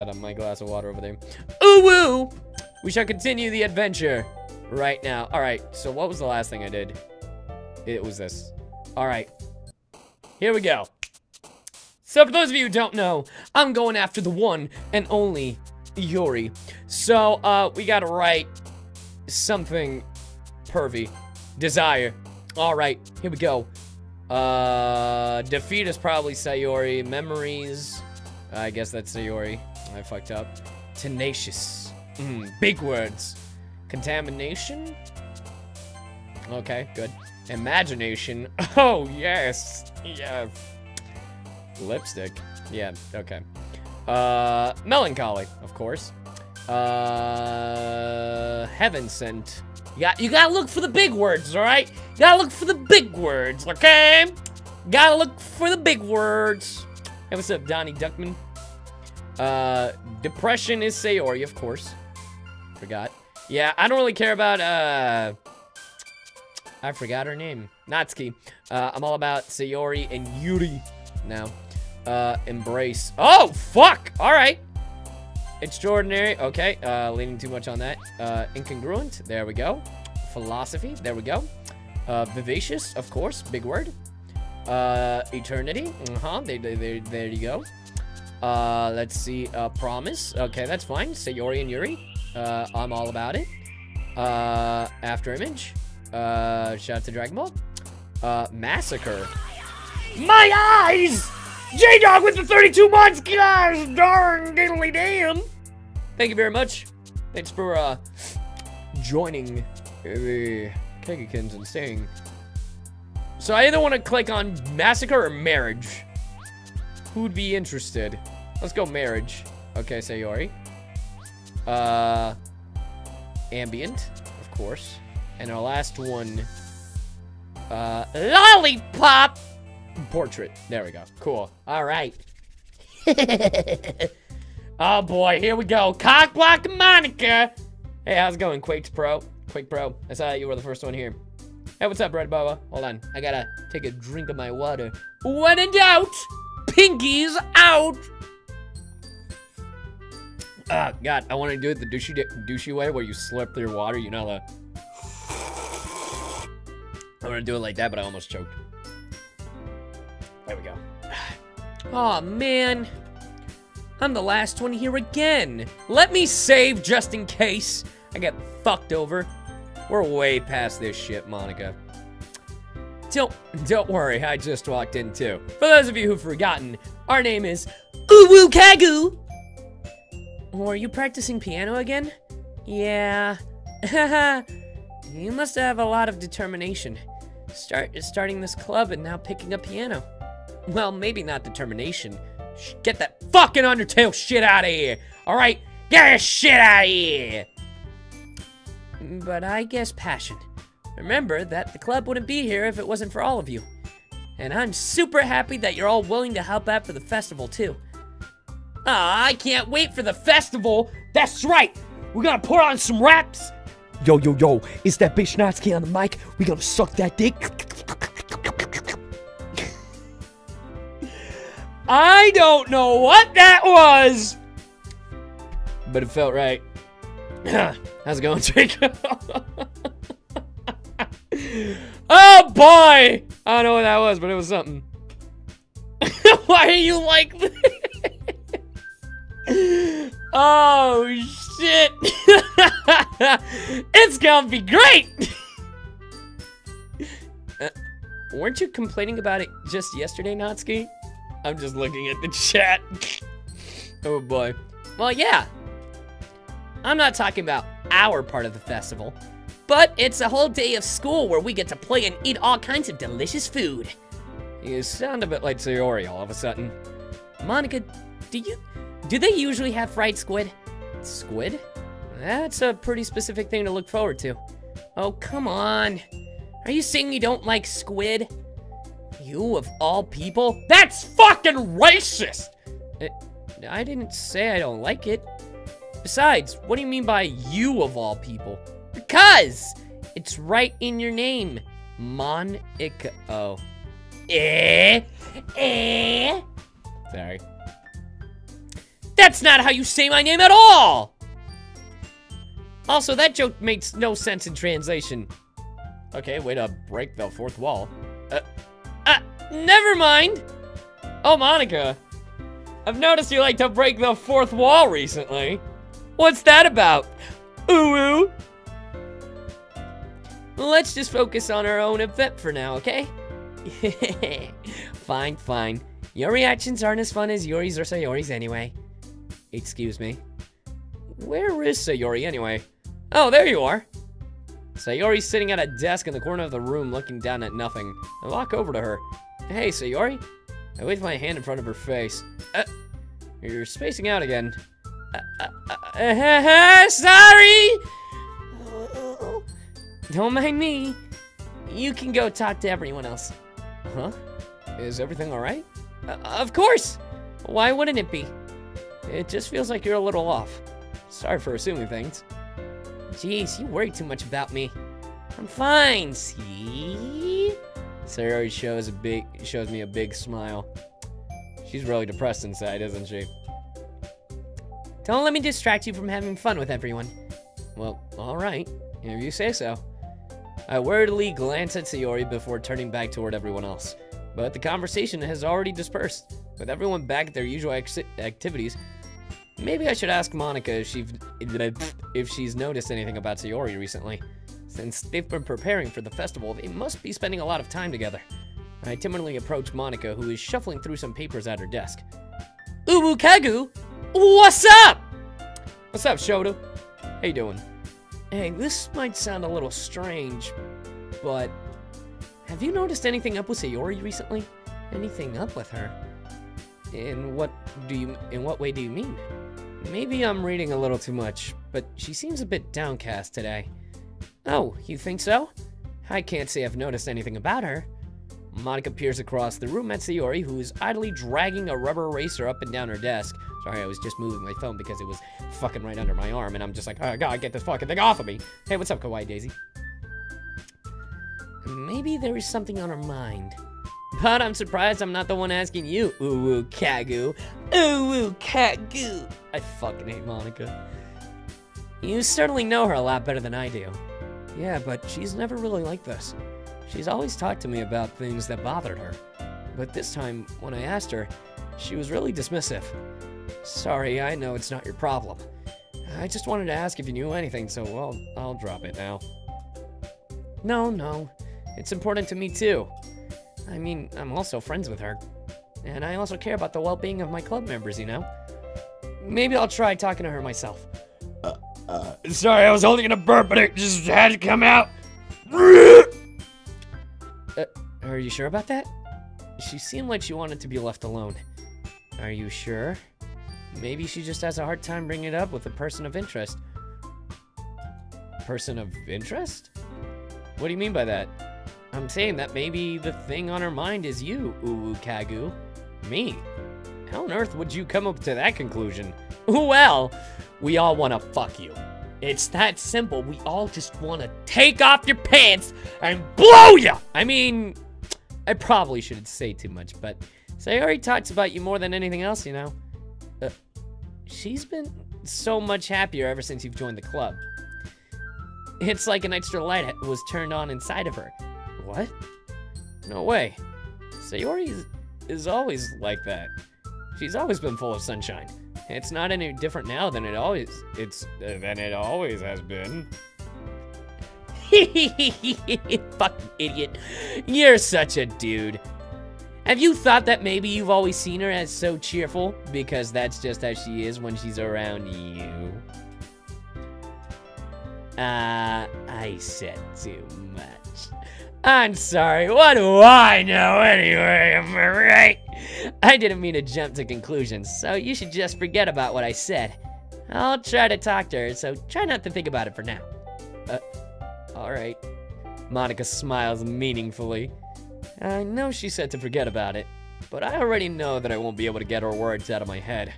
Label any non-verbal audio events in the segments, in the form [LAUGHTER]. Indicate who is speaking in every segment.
Speaker 1: Got my glass of water over there. Ooh woo! We shall continue the adventure right now. All right, so what was the last thing I did? It was this. All right, here we go. So for those of you who don't know, I'm going after the one and only Yuri. So, uh, we gotta write something pervy. Desire. All right, here we go. Uh, defeat is probably Sayori. Memories. I guess that's Sayori. I fucked up. Tenacious. Mm, big words. Contamination. Okay, good. Imagination. [LAUGHS] Oh, yes. Yeah. Lipstick. Yeah, okay. Uh, melancholy, of course. Uh, heaven sent. You got, you gotta look for the big words, all right? You gotta look for the big words, okay? Gotta look for the big words. Hey, what's up, Donnie Duckman? Uh, depression is Sayori, of course. Forgot. Yeah, I don't really care about, uh, I forgot her name. Natsuki. Uh, I'm all about Sayori and Yuri now. Uh, embrace. Oh, fuck! Alright. Extraordinary. Okay, uh, leaning too much on that. Uh, incongruent. There we go. Philosophy. There we go. Uh, vivacious, of course. Big word. Uh, eternity. Uh-huh. There, there, you go. Uh, let's see. Uh, promise. Okay, that's fine. Sayori and Yuri. Uh, I'm all about it. Uh, after image. Uh, shout out to Dragon Ball. Uh, massacre. My eyes! J-Dog with the 32 months, guys! Darn diddly damn! Thank you very much. Thanks for, uh, joining the Kegekins and staying. So I either want to click on Massacre or Marriage. Who'd be interested? Let's go Marriage. Okay, Sayori. Uh, Ambient, of course. And our last one, uh, Lollipop! Portrait. There we go. Cool. All right. [LAUGHS] oh boy, here we go. Cockblock Monika. Hey, how's it going, Quakes Pro? Quake Pro. I saw you were the first one here. Hey, what's up, Red Boa? Hold on. I gotta take a drink of my water. When in doubt, pinkies out. Ah, God, I want to do it the douchey, douchey way where you slurp your water. You know the. I'm gonna do it like that, but I almost choked. There we go. [SIGHS] oh man. I'm the last one here again. Let me save just in case I get fucked over. We're way past this shit, Monika. Don't, don't worry, I just walked in too. For those of you who've forgotten, our name is Uwu Kagu. Or oh, are you practicing piano again? Yeah. [LAUGHS] you must have a lot of determination. Start starting this club and now picking up piano. Well, maybe not determination. Get that fucking Undertale shit out of here. All right, get that shit out of here. But I guess passion. Remember that the club wouldn't be here if it wasn't for all of you. And I'm super happy that you're all willing to help out for the festival too. Ah, I can't wait for the festival. That's right. We're gonna put on some raps.
Speaker 2: Yo, yo, yo, it's that bitch Natsuki on the mic. We gonna suck that dick.
Speaker 1: I don't know what that was, but it felt right. [CLEARS THROAT] How's it going, Jake? oh boy! I don't know what that was, but it was something. [LAUGHS] Why are you like this? oh shit! [LAUGHS] it's gonna be great! uh, weren't you complaining about it just yesterday, Natsuki? I'm just looking at the chat. [LAUGHS] oh boy. Well, yeah. I'm not talking about our part of the festival, but it's a whole day of school where we get to play and eat all kinds of delicious food. You sound a bit like Sayori all of a sudden. Monika, do you do they usually have fried squid? Squid? That's a pretty specific thing to look forward to. Oh, come on. Are you saying you don't like squid? You of all people? That's fucking racist! Uh, I didn't say I don't like it. Besides, what do you mean by you of all people? Because it's right in your name. Monika. Oh. Eh? Eh? Sorry. That's not how you say my name at all! Also, that joke makes no sense in translation. Okay, way to break the fourth wall. Uh, uh, never mind! Oh, Monika. I've noticed you like to break the fourth wall recently. What's that about? Ooh. Let's just focus on our own event for now, okay? [LAUGHS] fine, fine. Your reactions aren't as fun as Yuri's or Sayori's anyway. Excuse me. Where is Sayori anyway? Oh, there you are. Sayori's sitting at a desk in the corner of the room looking down at nothing. I walk over to her. Hey, Sayori? I wave my hand in front of her face. Uh, you're spacing out again. Uh, [LAUGHS] sorry! Don't mind me. You can go talk to everyone else. Huh? Is everything alright? Uh, of course! Why wouldn't it be? It just feels like you're a little off. Sorry for assuming things. Jeez, you worry too much about me. I'm fine, see? Sayori shows a big shows me a big smile. She's really depressed inside, isn't she? Don't let me distract you from having fun with everyone. Well, alright, if you say so. I worriedly glance at Sayori before turning back toward everyone else. But the conversation has already dispersed. With everyone back at their usual activities, maybe I should ask Monika if, she, if she's noticed anything about Sayori recently. Since they've been preparing for the festival, they must be spending a lot of time together. I timidly approach Monika, who is shuffling through some papers at her desk. Uwu Kagu? What's up? What's up, Shoto? How you doing? Hey, this might sound a little strange, but have you noticed anything up with Sayori recently? Anything up with her? In what do you in what way do you mean? Maybe I'm reading a little too much, but she seems a bit downcast today. Oh, you think so? I can't say I've noticed anything about her. Monika peers across the room at Sayori, who is idly dragging a rubber eraser up and down her desk. Sorry, I was just moving my phone because it was fucking right under my arm, and I'm just like, oh, God, get this fucking thing off of me. Hey, what's up, Kawaii Daisy? Maybe there is something on her mind. But I'm surprised I'm not the one asking you, Uwu Kagu. Uwu Kagu. I fucking hate Monika. You certainly know her a lot better than I do. Yeah, but she's never really like this. She's always talked to me about things that bothered her. But this time, when I asked her, she was really dismissive. Sorry, I know it's not your problem. I just wanted to ask if you knew anything, so well, I'll drop it now. No, no. It's important to me too. I mean, I'm also friends with her. And I also care about the well-being of my club members, you know? Maybe I'll try talking to her myself. Uh, uh, sorry, I was holding in a burp, but it just had to come out. [LAUGHS] Are you sure about that? She seemed like she wanted to be left alone. Are you sure? Maybe she just has a hard time bringing it up with a person of interest. Person of interest? What do you mean by that? I'm saying that maybe the thing on her mind is you, Uwu Kagu. Me? How on earth would you come up to that conclusion? [LAUGHS] Well, we all want to fuck you. It's that simple. We all just want to take off your pants and blow you. I mean, I probably shouldn't say too much, but Sayori talks about you more than anything else, you know. Uh, she's been so much happier ever since you've joined the club. It's like an extra light was turned on inside of her. What? No way. Sayori is, always like that. She's always been full of sunshine. It's not any different now than it always it's than it always has been. [LAUGHS] Fucking idiot. You're such a dude. Have you thought that maybe you've always seen her as so cheerful? Because that's just how she is when she's around you. Uh, I said too much. I'm sorry, what do I know anyway, am I right? I didn't mean to jump to conclusions, so you should just forget about what I said. I'll try to talk to her, so try not to think about it for now. Uh, alright. Monika smiles meaningfully. I know she said to forget about it, but I already know that I won't be able to get her words out of my head.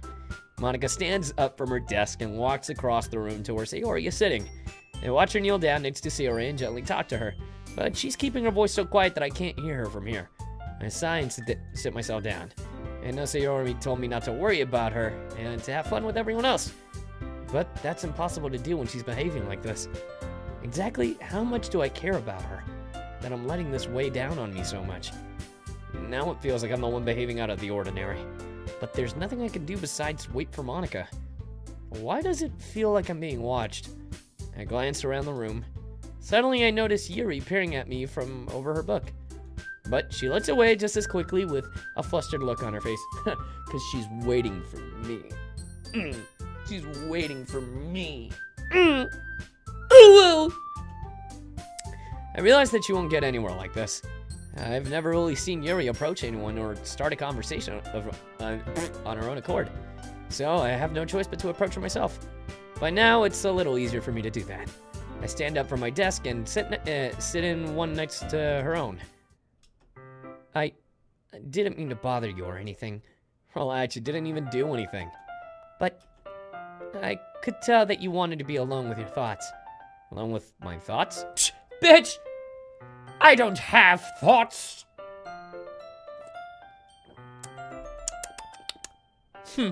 Speaker 1: Monika stands up from her desk and walks across the room to where Sayori is sitting. I watch her kneel down next to Sayori and gently talk to her, but she's keeping her voice so quiet that I can't hear her from here. I sigh and sit, sit myself down. And no Sayori told me not to worry about her and to have fun with everyone else. But that's impossible to do when she's behaving like this. Exactly how much do I care about her? That I'm letting this weigh down on me so much. Now it feels like I'm the one behaving out of the ordinary. But there's nothing I can do besides wait for Monika. Why does it feel like I'm being watched? I glance around the room. Suddenly I notice Yuri peering at me from over her book. But she looks away just as quickly with a flustered look on her face. [LAUGHS] Because she's waiting for me. [CLEARS THROAT] She's waiting for me. [CLEARS THROAT] [LAUGHS] Ooh. I realize that you won't get anywhere like this. I've never really seen Yuri approach anyone or start a conversation of, uh, on her own accord. So I have no choice but to approach her myself. By now, it's a little easier for me to do that. I stand up from my desk and sit, uh, sit in one next to her own. I didn't mean to bother you or anything. Well, I actually didn't even do anything. But I could tell that you wanted to be alone with your thoughts. Alone with my thoughts? Bitch! I don't have thoughts! Hmm.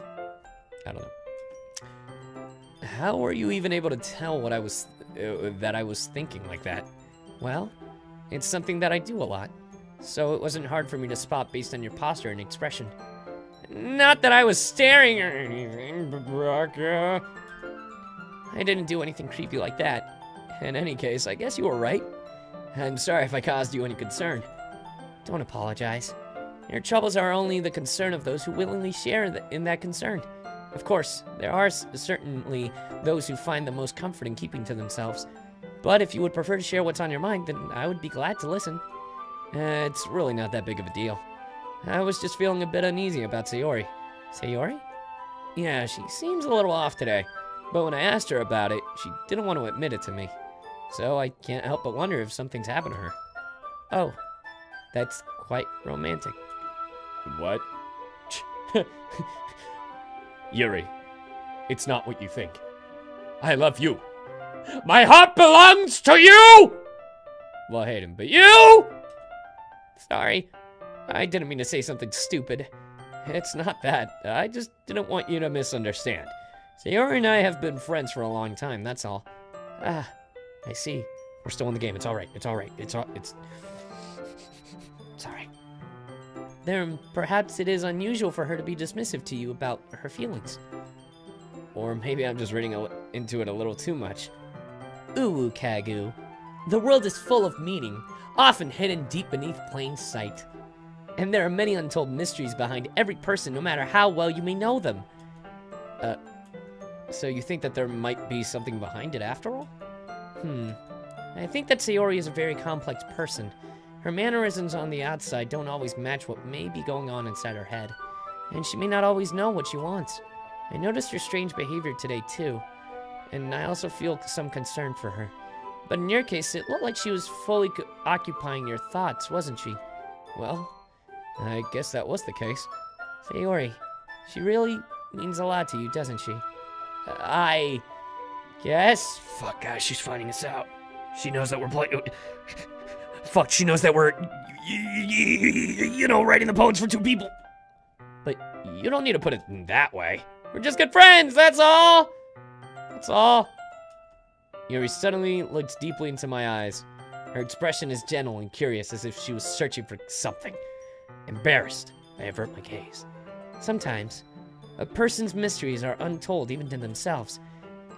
Speaker 1: I don't know. How were you even able to tell what I was uh, that I was thinking like that? Well, it's something that I do a lot. So it wasn't hard for me to spot based on your posture and expression. Not that I was staring or anything, Baraka. I didn't do anything creepy like that. In any case, I guess you were right. I'm sorry if I caused you any concern. Don't apologize. Your troubles are only the concern of those who willingly share in that concern. Of course, there are certainly those who find the most comfort in keeping to themselves. But if you would prefer to share what's on your mind, then I would be glad to listen. Uh, it's really not that big of a deal. I was just feeling a bit uneasy about Sayori. Sayori? Yeah, she seems a little off today. But when I asked her about it, she didn't want to admit it to me. So I can't help but wonder if something's happened to her. Oh, that's quite romantic.
Speaker 2: What? [LAUGHS] Yuri, it's not what you think. I love you. My heart belongs to you!
Speaker 1: Well, I hate him, but you? Sorry. I didn't mean to say something stupid. It's not that. I just didn't want you to misunderstand. Sayori and I have been friends for a long time, that's all. Ah, I see. We're still in the game. It's alright. It's alright. It's all it's It's alright. Then perhaps it is unusual for her to be dismissive to you about her feelings. Or maybe I'm just reading into it a little too much. Uwu Kagu. The world is full of meaning, often hidden deep beneath plain sight. And there are many untold mysteries behind every person, no matter how well you may know them. Uh, so you think that there might be something behind it after all? Hmm. I think that Sayori is a very complex person. Her mannerisms on the outside don't always match what may be going on inside her head. And she may not always know what she wants. I noticed your strange behavior today, too. And I also feel some concern for her. But in your case, it looked like she was fully occupying your thoughts, wasn't she? Well, I guess that was the case. Sayori, she really means a lot to you, doesn't she? I guess.
Speaker 2: Fuck, guys, she's finding us out. She knows that we're playing. Fuck, she knows that we're, you know, writing the poems for two people.
Speaker 1: But you don't need to put it that way. We're just good friends, that's all. That's all. Yuri suddenly looks deeply into my eyes. Her expression is gentle and curious, as if she was searching for something. Embarrassed, I avert my gaze. Sometimes, a person's mysteries are untold even to themselves,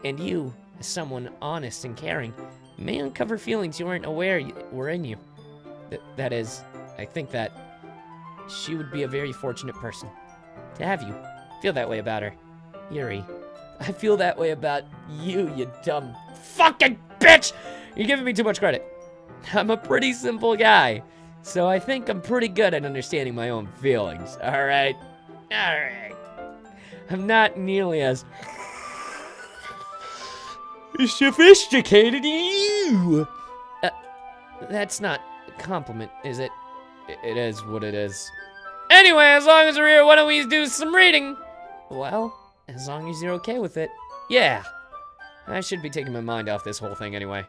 Speaker 1: and you, as someone honest and caring, may uncover feelings you weren't aware were in you. Th that is, I think that she would be a very fortunate person to have you feel that way about her. Yuri, I feel that way about you, you dumb fucking bitch! You're giving me too much credit. I'm a pretty simple guy, so I think I'm pretty good at understanding my own feelings, alright? Alright. I'm not nearly as sophisticated you. Uh, that's not a compliment, is it? It is what it is. Anyway, as long as we're here, why don't we do some reading? Well, as long as you're okay with it. Yeah. I should be taking my mind off this whole thing anyway.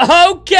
Speaker 1: Okay!